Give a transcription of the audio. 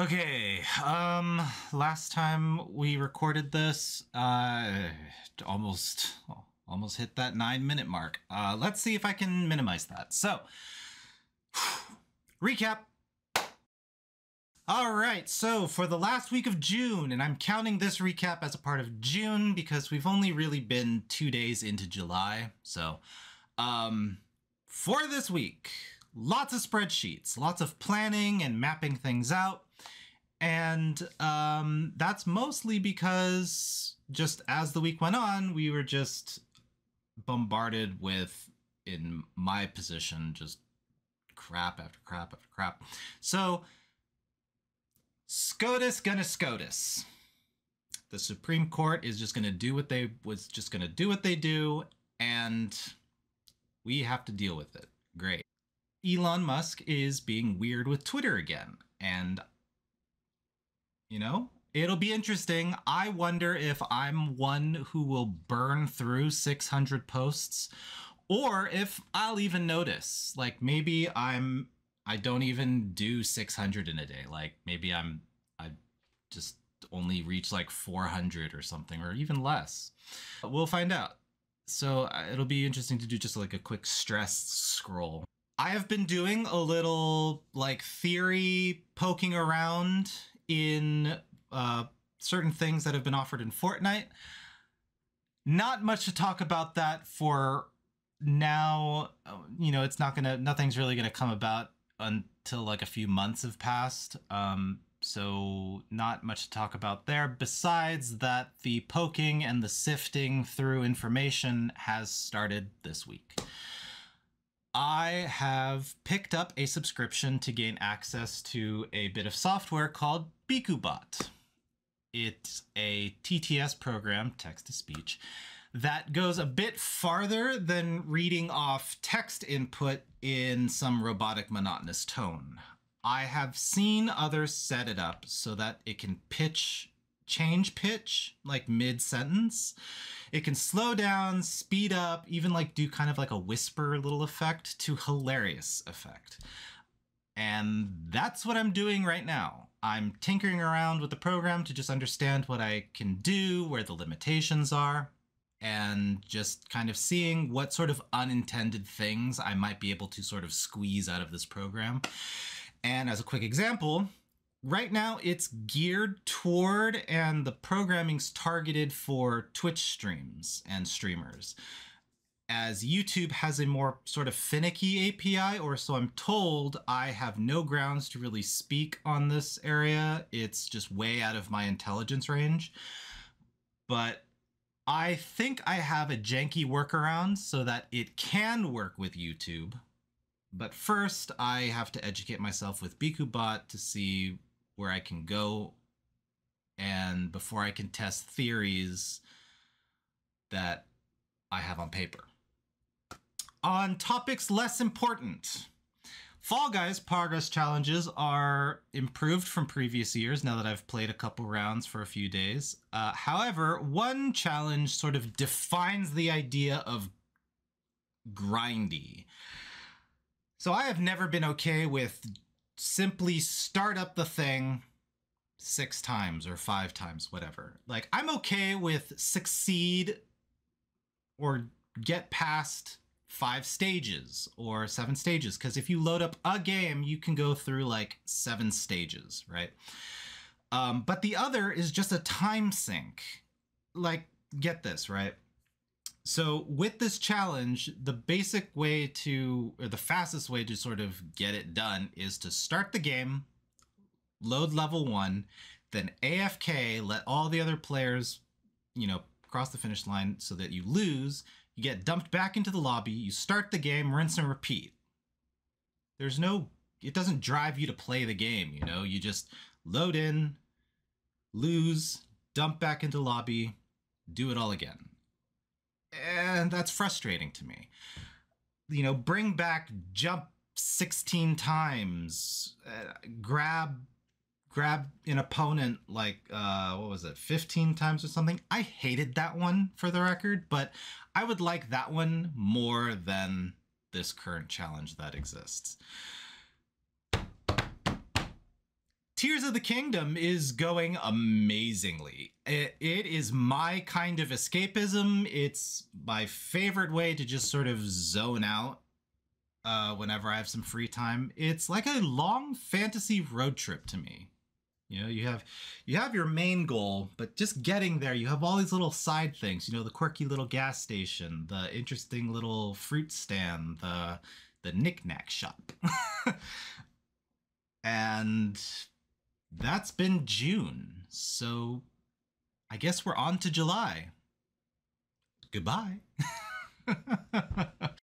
Okay, um, last time we recorded this, uh, almost, almost hit that nine minute mark. Uh, let's see if I can minimize that. So, recap. All right, so for the last week of June, and I'm counting this recap as a part of June because we've only really been two days into July. So, um, for this week, lots of spreadsheets, lots of planning and mapping things out. And um, that's mostly because just as the week went on, we were just bombarded with, in my position, just crap after crap after crap. So, SCOTUS gonna SCOTUS. The Supreme Court is just gonna do what they was just gonna do what they do, and we have to deal with it. Great. Elon Musk is being weird with Twitter again, and you know, it'll be interesting. I wonder if I'm one who will burn through 600 posts or if I'll even notice. Like maybe I'm I don't even do 600 in a day. Like maybe I'm I just only reach like 400 or something or even less. We'll find out. So uh, it'll be interesting to do just like a quick stress scroll. I have been doing a little like theory poking around in uh, certain things that have been offered in Fortnite. Not much to talk about that for now. You know, it's not gonna, nothing's really gonna come about until like a few months have passed. Um, so not much to talk about there besides that the poking and the sifting through information has started this week. I have picked up a subscription to gain access to a bit of software called BikuBot. It's a TTS program, text to speech, that goes a bit farther than reading off text input in some robotic monotonous tone. I have seen others set it up so that it can pitch, change pitch like mid sentence. It can slow down, speed up, even like do kind of like a whisper little effect to hilarious effect. And that's what I'm doing right now. I'm tinkering around with the program to just understand what I can do, where the limitations are, and just kind of seeing what sort of unintended things I might be able to sort of squeeze out of this program. And as a quick example, right now it's geared toward and the programming's targeted for Twitch streams and streamers as YouTube has a more sort of finicky API, or so I'm told, I have no grounds to really speak on this area. It's just way out of my intelligence range. But I think I have a janky workaround so that it can work with YouTube. But first, I have to educate myself with BikuBot to see where I can go and before I can test theories that I have on paper on topics less important. Fall Guys progress challenges are improved from previous years now that I've played a couple rounds for a few days. Uh, however, one challenge sort of defines the idea of grindy. So I have never been okay with simply start up the thing six times or five times, whatever. Like, I'm okay with succeed or get past five stages or seven stages because if you load up a game you can go through like seven stages right? Um, but the other is just a time sink. Like get this right so with this challenge the basic way to or the fastest way to sort of get it done is to start the game load level one then afk let all the other players you know cross the finish line so that you lose you get dumped back into the lobby, you start the game, rinse and repeat. There's no, it doesn't drive you to play the game, you know? You just load in, lose, dump back into lobby, do it all again. And that's frustrating to me. You know, bring back jump 16 times, uh, grab grab an opponent like uh what was it 15 times or something i hated that one for the record but i would like that one more than this current challenge that exists Tears of the Kingdom is going amazingly. It, it is my kind of escapism. It's my favorite way to just sort of zone out uh, whenever I have some free time. It's like a long fantasy road trip to me. You know, you have you have your main goal, but just getting there, you have all these little side things. You know, the quirky little gas station, the interesting little fruit stand, the the knickknack shop. and that's been June. So I guess we're on to July. Goodbye.